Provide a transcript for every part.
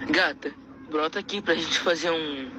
Gata, brota aqui pra gente fazer um.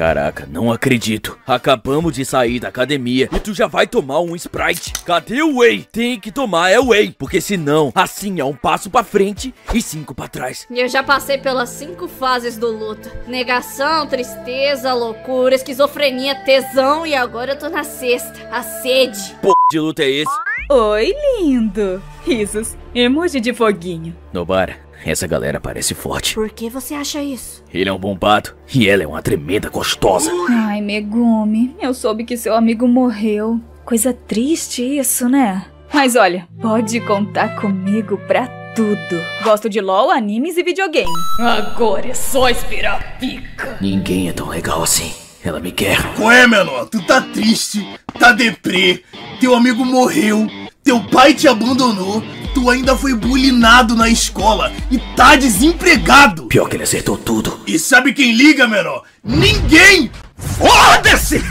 Caraca, não acredito. Acabamos de sair da academia e tu já vai tomar um Sprite. Cadê o Whey? Tem que tomar é Whey, porque senão, assim é um passo pra frente e cinco pra trás. Eu já passei pelas cinco fases do luto: negação, tristeza, loucura, esquizofrenia, tesão e agora eu tô na sexta, a sede. Pô, de luta é esse? Oi, lindo. Risos. Emoji de foguinho. Nobara, essa galera parece forte. Por que você acha isso? Ele é um bombado e ela é uma tremenda gostosa. Ai, Megumi, eu soube que seu amigo morreu. Coisa triste isso, né? Mas olha, pode contar comigo pra tudo. Gosto de LOL, animes e videogame. Agora é só esperar pica. Ninguém é tão legal assim. Ela me quer. Qual é, menor? Tu tá triste, tá deprê, teu amigo morreu, teu pai te abandonou, tu ainda foi bulinado na escola e tá desempregado. Pior que ele acertou tudo. E sabe quem liga, menor? Ninguém! Foda-se!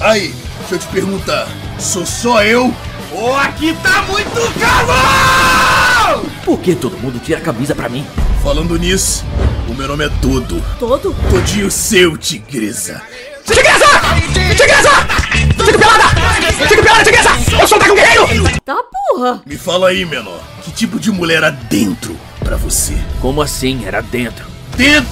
Aí, deixa eu te perguntar, sou só eu? Ou aqui tá muito calor? Por que todo mundo tira a camisa pra mim? Falando nisso, o meu nome é Todo. Todo? Todinho seu, tigresa. Tá porra! Me fala aí, menor, que tipo de mulher era dentro pra você? Como assim? Era dentro. Dentro!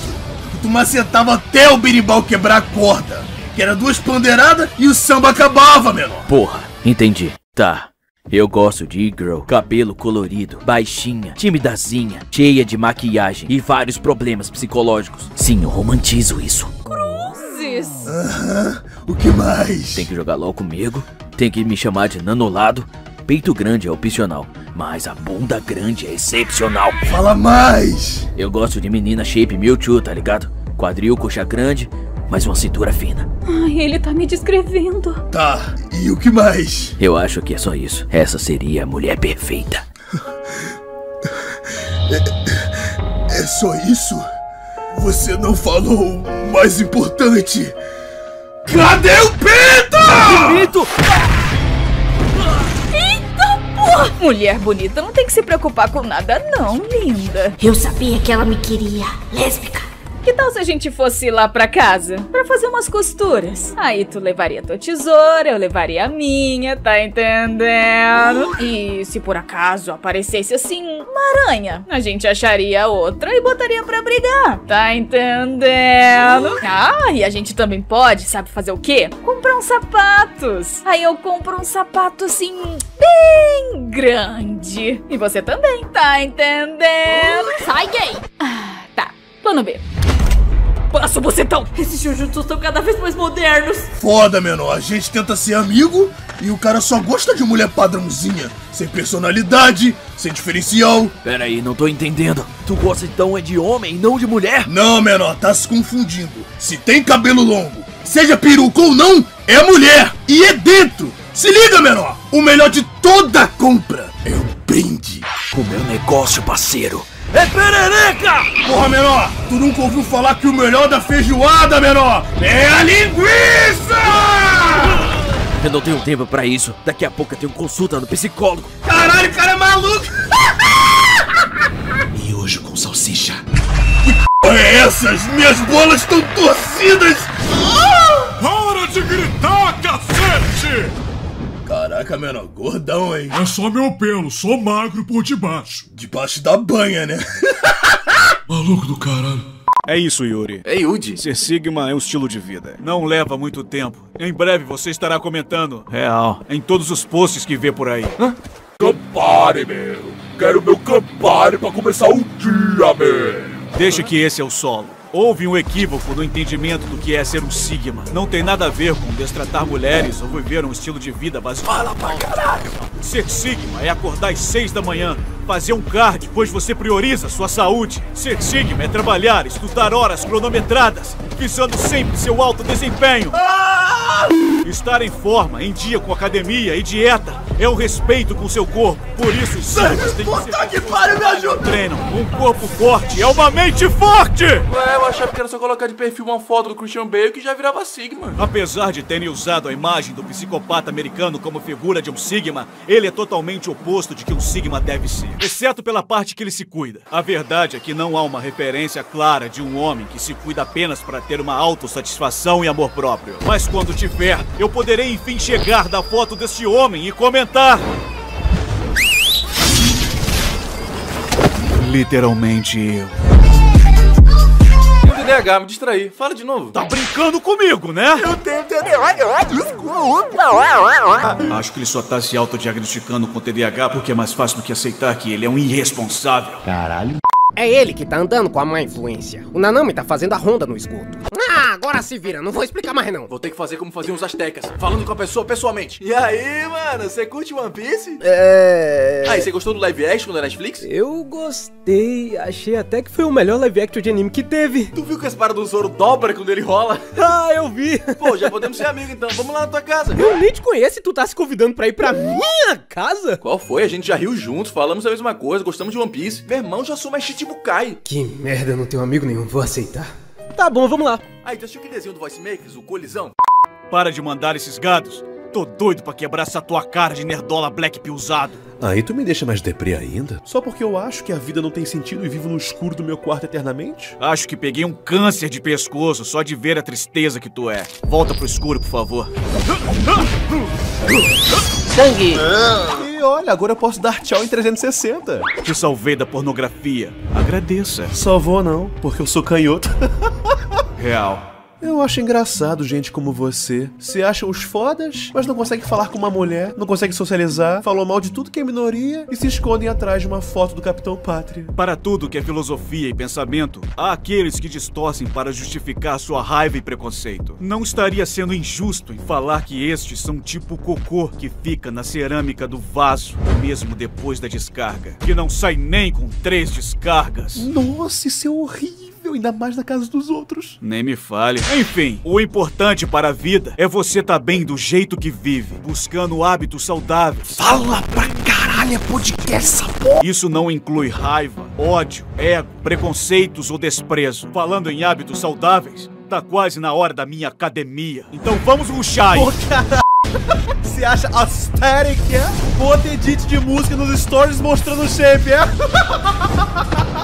Que tu macetava até o berimbau quebrar a corda. Que era duas pandeiradas e o samba acabava, menor. Porra, entendi. Tá. Eu gosto de e-girl, cabelo colorido, baixinha, timidazinha, cheia de maquiagem e vários problemas psicológicos. Sim, eu romantizo isso. Cruzes! O que mais? Tem que jogar LOL comigo, tem que me chamar de nanolado. Peito grande é opcional, mas a bunda grande é excepcional. Fala mais! Eu gosto de menina shape Mewtwo, tá ligado? Quadril, coxa grande, mas uma cintura fina. Ai, ele tá me descrevendo. Tá, e o que mais? Eu acho que é só isso. Essa seria a mulher perfeita. É só isso? Você não falou o mais importante. Cadê o peito? Mito! Mulher bonita não tem que se preocupar com nada, não, linda. Eu sabia que ela me queria. Lésbica. Que tal se a gente fosse lá pra casa pra fazer umas costuras? Aí tu levaria tua tesoura, eu levaria a minha, tá entendendo? E se por acaso aparecesse assim uma aranha, a gente acharia outra e botaria pra brigar, tá entendendo? Ah, e a gente também pode, sabe fazer o quê? Comprar uns sapatos. Aí eu compro um sapato assim bem grande. E você também, tá entendendo? Sai, gay! Ah, tá. Plano B. Passa o bocetão! Esses jujutsus estão cada vez mais modernos. Foda, menor. A gente tenta ser amigo e o cara só gosta de mulher padrãozinha. Sem personalidade, sem diferencial. Pera aí, não tô entendendo. Tu gosta então é de homem e não de mulher? Não, menor, tá se confundindo. Se tem cabelo longo, seja peruca ou não, é mulher. E é dentro. Se liga, menor. O melhor de toda a compra é o brinde. O meu negócio, parceiro. É perereca! Porra, menor, tu nunca ouviu falar que o melhor da feijoada, menor, é a linguiça! Eu não tenho tempo pra isso. Daqui a pouco eu tenho consulta no psicólogo. Caralho, o cara é maluco! Miojo com salsicha. Que porra é essa? As minhas bolas estão torcidas! Caraca, menor, gordão, hein? É só meu pelo, sou magro por debaixo. Debaixo da banha, né? Maluco do caralho. É isso, Yuri. Ei, Udi. Ser Sigma é um estilo de vida. Não leva muito tempo. Em breve você estará comentando. Real. Em todos os posts que vê por aí. Campari, meu. Quero meu Campari pra começar o dia, meu. Deixa que esse é o solo. Houve um equívoco no entendimento do que é ser um Sigma. Não tem nada a ver com destratar mulheres ou viver um estilo de vida baseado. Fala pra caralho! Ser Sigma é acordar às seis da manhã, fazer um card, pois você prioriza sua saúde. Ser Sigma é trabalhar, estudar horas cronometradas, visando sempre seu alto desempenho. Estar em forma, em dia com academia e dieta é um respeito com seu corpo. Por isso, os têm que ser Puta que pariu, me ajuda! treinam. Um corpo forte é uma mente forte! Ué, eu achava que era só colocar de perfil uma foto do Christian Bale que já virava Sigma. Apesar de terem usado a imagem do psicopata americano como figura de um Sigma, ele é totalmente oposto de que um Sigma deve ser, exceto pela parte que ele se cuida. A verdade é que não há uma referência clara de um homem que se cuida apenas para ter uma autossatisfação e amor próprio. Mas quando tiver, eu poderei enfim chegar da foto deste homem e comentar. Literalmente eu. Tenho TDAH, me distraí. Fala de novo. Tá brincando comigo, né? Eu tenho TDAH, desculpa! Acho que ele só tá se autodiagnosticando com TDAH porque é mais fácil do que aceitar que ele é um irresponsável. É ele que tá andando com a má influência. O Nanami tá fazendo a ronda no esgoto. Ah, agora se vira, não vou explicar mais não. Vou ter que fazer como faziam os astecas, falando com a pessoa pessoalmente. E aí, mano, você curte One Piece? É. Aí, você gostou do live action da Netflix? Eu gostei, achei até que foi o melhor live action de anime que teve. Tu viu que esse para do Zoro dobra quando ele rola? Ah, eu vi. Pô, já podemos ser amigos então. Vamos lá na tua casa. Eu nem te conheço e tu tá se convidando pra ir pra minha casa? Qual foi? A gente já riu juntos, falamos a mesma coisa, gostamos de One Piece. Meu irmão já sou mais Chichibukai. Que merda, eu não tenho amigo nenhum, vou aceitar. Tá bom, vamos lá. Aí, tu assistiu aquele desenho do Voice Makers, o Colisão? Para de mandar esses gados. Tô doido pra quebrar essa tua cara de nerdola black pilzado. Aí tu me deixa mais deprê ainda? Só porque eu acho que a vida não tem sentido e vivo no escuro do meu quarto eternamente? Acho que peguei um câncer de pescoço só de ver a tristeza que tu é. Volta pro escuro, por favor. Sangue! E olha, agora eu posso dar tchau em 360. Te salvei da pornografia. Agradeça. Só vou não, porque eu sou canhoto. Real. Eu acho engraçado gente como você. Se acham os fodas, mas não consegue falar com uma mulher, não consegue socializar, falou mal de tudo que é minoria e se escondem atrás de uma foto do Capitão Pátria. Para tudo que é filosofia e pensamento, há aqueles que distorcem para justificar sua raiva e preconceito. Não estaria sendo injusto em falar que estes são tipo cocô que fica na cerâmica do vaso, mesmo depois da descarga, que não sai nem com três descargas. Nossa, isso é horrível, ainda mais na casa dos outros. Nem me fale. Enfim, o importante para a vida é você estar bem do jeito que vive, buscando hábitos saudáveis. Fala pra caralho, é podcast essa porra! Isso não inclui raiva, ódio, ego, preconceitos ou desprezo. Falando em hábitos saudáveis, tá quase na hora da minha academia. Então vamos ruxar. Pô, caralho. Você acha aesthetic, é? Bota edit de música nos stories mostrando o shape, é?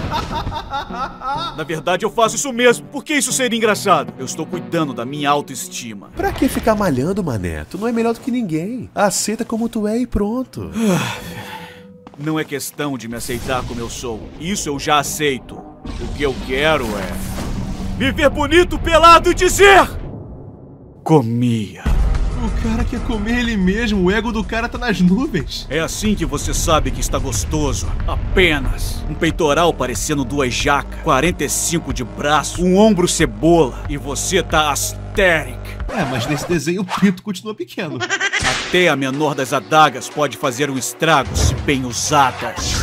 Na verdade, eu faço isso mesmo. Por que isso seria engraçado? Eu estou cuidando da minha autoestima. Pra que ficar malhando, mané? Tu não é melhor do que ninguém. Aceita como tu é e pronto. Não é questão de me aceitar como eu sou. Isso eu já aceito. O que eu quero é. Me ver bonito, pelado e dizer. Comia. O cara quer comer ele mesmo, o ego do cara tá nas nuvens. É assim que você sabe que está gostoso. Apenas um peitoral parecendo duas jacas, 45 de braço, um ombro cebola e você tá asteric. É, mas nesse desenho o pinto continua pequeno. Até a menor das adagas pode fazer um estrago se bem usadas.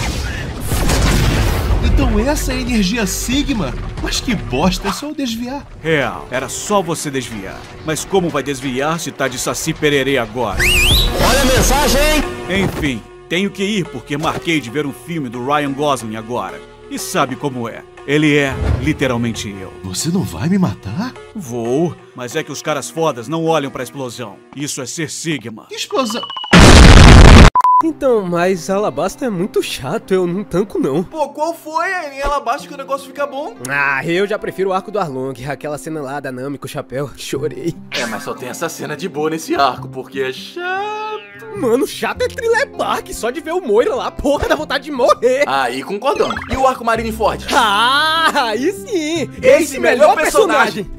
Então essa é a energia Sigma? Mas que bosta, é só eu desviar. Real, era só você desviar. Mas como vai desviar se tá de saci pererê agora? Olha a mensagem! Enfim, tenho que ir porque marquei de ver um filme do Ryan Gosling agora. E sabe como é? Ele é literalmente eu. Você não vai me matar? Vou, mas é que os caras fodas não olham pra explosão. Isso é ser Sigma. Que explosão? Então, mas Alabasta é muito chato, eu não tanco não. Pô, qual foi? Em Alabasta que o negócio fica bom. Ah, eu já prefiro o arco do Arlong, aquela cena lá da Nami com o chapéu. Chorei. É, mas só tem essa cena de boa nesse arco, porque é chato. Mano, chato é Thriller Bark, só de ver o Moira lá, porra, dá vontade de morrer. Aí concordamos. E o arco Marineford? Ah, aí sim! Esse melhor personagem.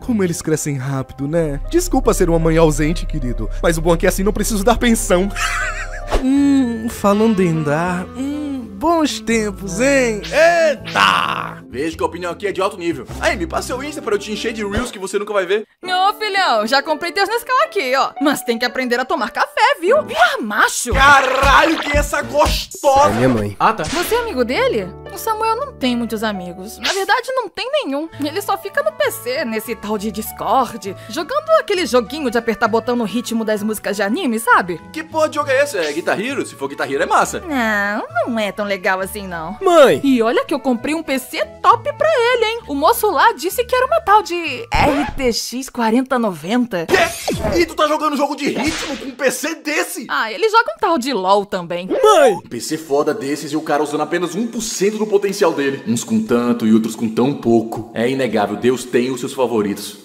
Como eles crescem rápido, né? Desculpa ser uma mãe ausente, querido. Mas o bom é que assim não preciso dar pensão. hum, falando em dar. Hum, bons tempos, hein? Eita! Vejo que a opinião aqui é de alto nível. Aí, me passa seu Insta pra eu te encher de Reels que você nunca vai ver. Ô, filhão, já comprei teus Nescau aqui, ó. Mas tem que aprender a tomar café, viu? Ah, macho! Caralho, que é essa gostosa! É minha mãe. Ah, tá. Você é amigo dele? O Samuel não tem muitos amigos. Na verdade, não tem nenhum. Ele só fica no PC, nesse tal de Discord, jogando aquele joguinho de apertar botão no ritmo das músicas de anime, sabe? Que porra de jogo é esse? É Guitar Hero? Se for Guitar Hero é massa. Não, não é tão legal assim, não. Mãe! E olha que eu comprei um PC top pra ele, hein? O moço lá disse que era uma tal de RTX 4090. Quê? E tu tá jogando jogo de ritmo com um PC desse? Ah, ele joga um tal de LOL também. Mãe! Um PC foda desses e o cara usando apenas 1% do potencial dele. Uns com tanto e outros com tão pouco. É inegável, Deus tem os seus favoritos.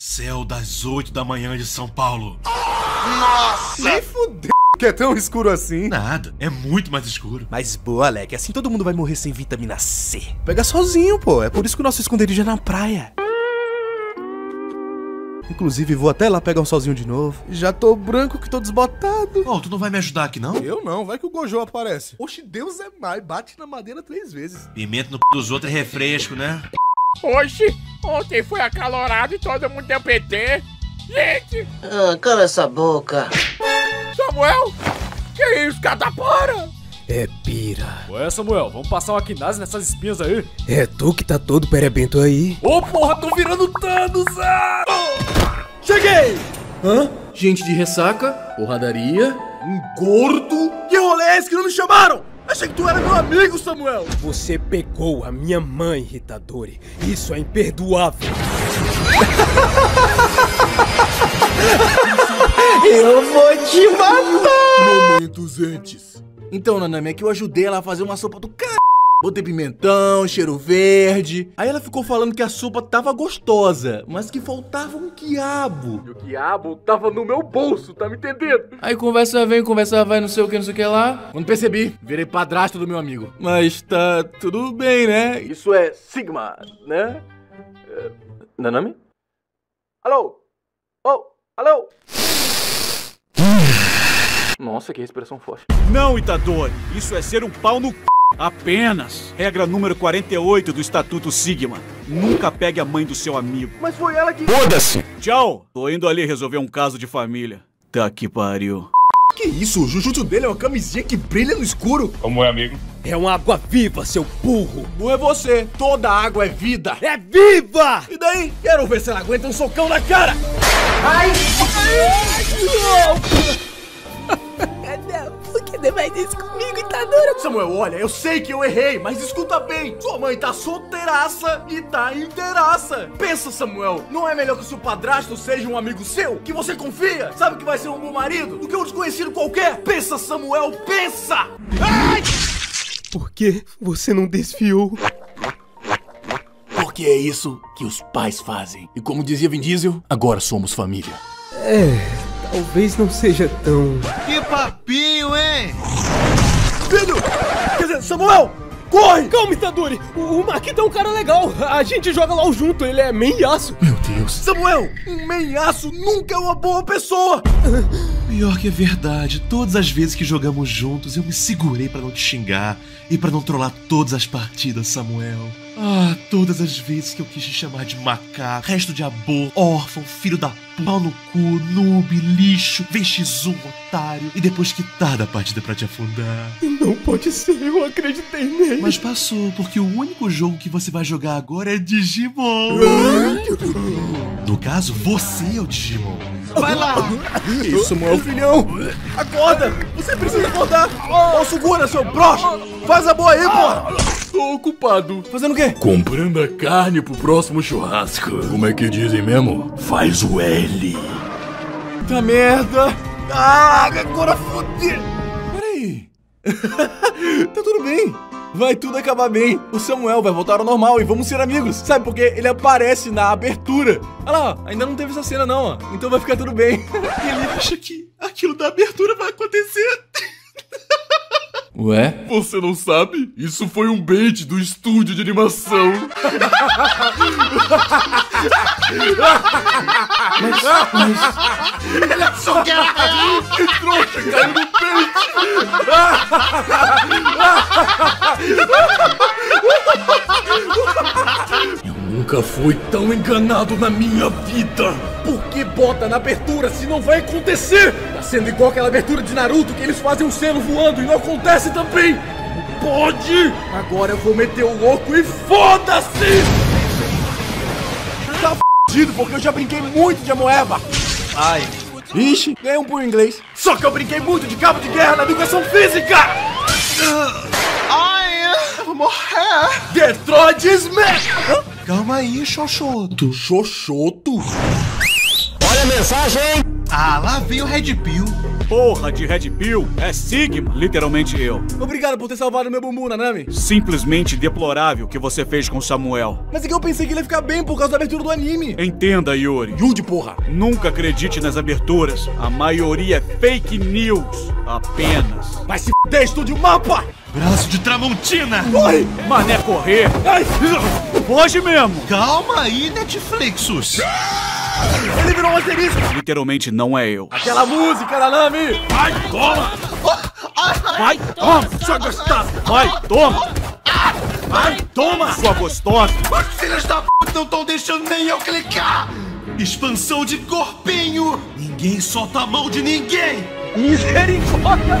Céu das 8 da manhã de São Paulo. Nem fudeu. Que é tão escuro assim. Nada, é muito mais escuro. Mas boa, Alec, assim todo mundo vai morrer sem vitamina C. Pega sozinho, pô. É por isso que o nosso esconderijo é na praia. Inclusive, vou até lá pegar um solzinho de novo. Já tô branco que tô desbotado. Ô, tu não vai me ajudar aqui, não? Eu não, vai que o Gojo aparece. Oxe, Deus é mais, bate na madeira três vezes. Pimenta no c... dos outros é refresco, né? Oxe, ontem foi acalorado e todo mundo deu PT. Gente! Ah, cala essa boca. Samuel! Que isso, catapora? É pira. Ué, Samuel, vamos passar uma quinase nessas espinhas aí? É tu que tá todo perebento aí. Ô, porra, tô virando Thanos! Ah! Cheguei! Hã? Gente de ressaca, porradaria, um gordo. Que rolê é esse que não me chamaram? Achei que tu era meu amigo, Samuel. Você pegou a minha mãe, Ritadori. Isso é imperdoável. te matar! Momentos antes. Então, Nanami, é que eu ajudei ela a fazer uma sopa do cara. Botei pimentão, cheiro verde. Aí ela ficou falando que a sopa tava gostosa, mas que faltava um quiabo. E o quiabo tava no meu bolso, tá me entendendo? Aí conversa vem, conversa vai, não sei o que, não sei o que lá. Quando percebi, virei padrasto do meu amigo. Mas tá tudo bem, né? Isso é Sigma, né? É, Nanami? Alô? Oh, alô? Nossa, que respiração forte. Não, Itadori, isso é ser um pau no c... Apenas. Regra número 48 do Estatuto Sigma. Nunca pegue a mãe do seu amigo. Mas foi ela que. Foda-se! Tchau! Tô indo ali resolver um caso de família. Tá que pariu. Que isso? O Jujutsu dele é uma camisinha que brilha no escuro. Como é, amigo? É uma água viva, seu burro. Não é você. Toda água é vida. É viva! E daí? Quero ver se ela aguenta um socão na cara. Ai! Não, não faz isso comigo, Itadora? Samuel, olha, eu sei que eu errei, mas escuta bem. Sua mãe tá solteiraça e tá inteiraça. Pensa, Samuel, não é melhor que o seu padrasto seja um amigo seu? Que você confia? Sabe que vai ser um bom marido? Do que um desconhecido qualquer? Pensa, Samuel, pensa! Ai! Por que você não desfiou? Porque é isso que os pais fazem. E como dizia Vin Diesel, agora somos família. É, talvez não seja tão. Que papinho, hein? Filho! Quer dizer, Samuel! Corre! Calma, Itadori! O, o Makita é um cara legal. A gente joga LOL junto, ele é meiaço. Meu Deus. Samuel, um meiaço nunca é uma boa pessoa! Pior que é verdade, todas as vezes que jogamos juntos eu me segurei pra não te xingar e pra não trollar todas as partidas, Samuel. Ah, todas as vezes que eu quis te chamar de macaco, resto de abor, órfão, filho da p, pau no cu, noob, lixo, VX1, otário, e depois quitar da partida pra te afundar. Não pode ser, eu acreditei nele. Mas passou, porque o único jogo que você vai jogar agora é Digimon. No caso, você é o Digimon. Vai lá! Isso, meu filhão! Acorda! Você precisa acordar! Ó, segura, seu broxa! Faz a boa aí, pô! Tô ocupado. Fazendo o quê? Comprando a carne pro próximo churrasco. Como é que dizem mesmo? Faz o L. Puta merda! Ah, agora fodeu! Peraí. tá tudo bem. Vai tudo acabar bem. O Samuel vai voltar ao normal e vamos ser amigos. Sabe porque ele aparece na abertura. Olha lá, ó, ainda não teve essa cena não, ó. Então vai ficar tudo bem. Ele acha que aquilo da abertura vai acontecer. Ué? Você não sabe? Isso foi um bait do estúdio de animação. Mas, mas... Ele achou que era! Que trouxa, caiu no Eu nunca fui tão enganado na minha vida. Por que bota na abertura se não vai acontecer? Tá sendo igual aquela abertura de Naruto que eles fazem um selo voando e não acontece também. Pode! Agora eu vou meter o louco e foda-se! Tá fudido porque eu já brinquei muito de Amoeba. Ai. Ixi, ganhei um por inglês. Só que eu brinquei muito de cabo de guerra na educação física! Ai, eu vou morrer! Detroit Smash! Calma aí, Xoxoto. Xoxoto? Olha a mensagem! Ah, lá veio o Red Pill. Porra de Red Pill é Sigma, literalmente eu. Obrigado por ter salvado meu bumbum, Nanami. Simplesmente deplorável o que você fez com Samuel. Mas é que eu pensei que ele ia ficar bem por causa da abertura do anime. Entenda, Yuri. Yudi, porra. Nunca acredite nas aberturas. A maioria é fake news. Apenas. Vai se fuder, estúdio mapa! Braço de Tramontina! Oi! Mané correr! Ai! Hoje mesmo! Calma aí, Netflixus! Ele virou um asterisco! Literalmente não é eu. Aquela música, Nanami! Vai, toma! Vai, toma, sua gostosa! Vai, toma! Vai, toma, sua gostosa! Os filhos da p não estão deixando nem eu clicar! Expansão de corpinho! Ninguém solta a mão de ninguém! Misericórdia!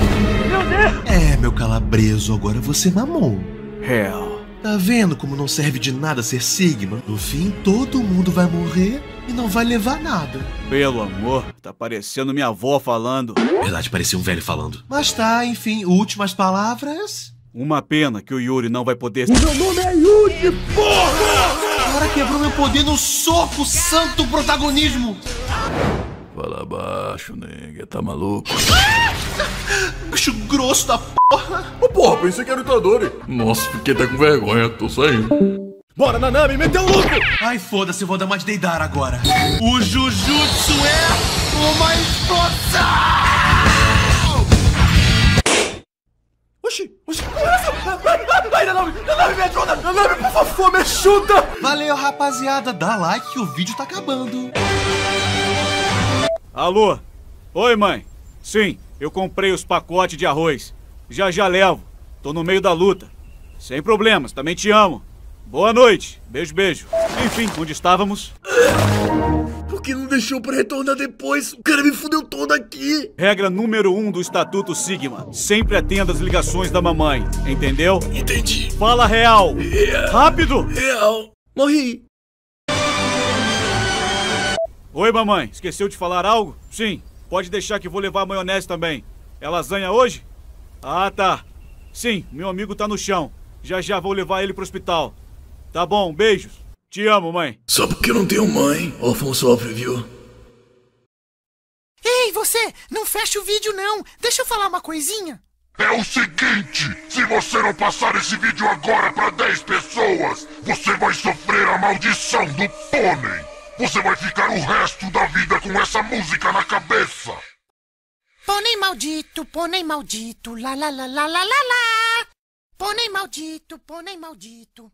Meu Deus! É, meu calabreso, agora você mamou. Hell. Tá vendo como não serve de nada ser Sigma? No fim, todo mundo vai morrer e não vai levar nada. Pelo amor, tá parecendo minha avó falando. Verdade, parecia um velho falando. Mas tá, enfim, últimas palavras. Uma pena que o Yuri não vai poder. O meu nome é Yuri, porra! Agora quebrou meu poder no soco, santo protagonismo! Fala baixo, nega, tá maluco? Bicho grosso da porra! Ô porra, pensei que era o Itadori. Nossa, fiquei até com vergonha, tô saindo. Bora, Nanami, meteu o louco! Ai, foda-se, eu vou dar uma de Deidara agora. O Jujutsu é uma explosão! Oxi, oxi, ai, Nanami, Nanami, me ajuda! Nanami, por favor, me ajuda! Valeu, rapaziada, dá like que o vídeo tá acabando. Alô? Oi, mãe. Sim, eu comprei os pacotes de arroz. Já já levo. Tô no meio da luta. Sem problemas, também te amo. Boa noite. Beijo, beijo. Enfim, onde estávamos? Por que não deixou pra retornar depois? O cara me fudeu todo aqui. Regra número um do Estatuto Sigma. Sempre atenda as ligações da mamãe. Entendeu? Entendi. Fala real. Real. Rápido. Real. Morri. Oi, mamãe. Esqueceu de falar algo? Sim. Pode deixar que vou levar a maionese também. É lasanha hoje? Ah, tá. Sim, meu amigo tá no chão. Já já vou levar ele pro hospital. Tá bom, beijos. Te amo, mãe. Só porque eu não tenho mãe, órfão sofre, viu? Ei, você! Não fecha o vídeo, não! Deixa eu falar uma coisinha! É o seguinte, se você não passar esse vídeo agora para 10 pessoas, você vai sofrer a maldição do pônei. Você vai ficar o resto da vida com essa música na cabeça. Pônei maldito, pônei maldito, lá lá lá lá lá lá lá. Pônei maldito, pônei maldito.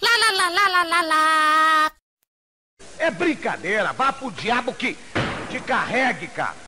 Lá lá lá lá lá lá lá. É brincadeira, vá pro diabo que te carregue, cara.